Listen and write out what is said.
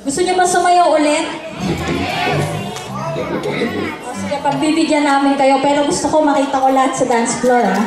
Gusto niyo ba sumayaw ulit? O sige, pagbibigyan namin kayo. Pero gusto ko makita ko lahat sa dance floor, ah.